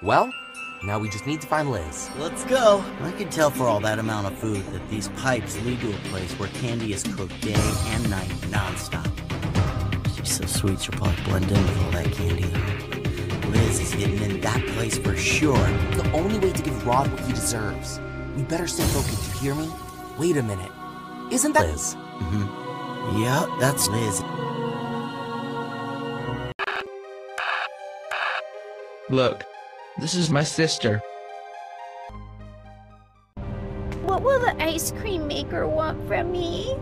Well, now we just need to find Liz. Let's go. I can tell for all that amount of food that these pipes lead to a place where candy is cooked day and night nonstop. She's so sweet, she'll probably blend in with all that candy. Liz is hidden in that place for sure. The only way to give Rod what he deserves. We better stay focused, you hear me? Wait a minute. Isn't that Liz? Mm-hmm. Yep, that's Liz. Look, this is my sister. What will the ice cream maker want from me?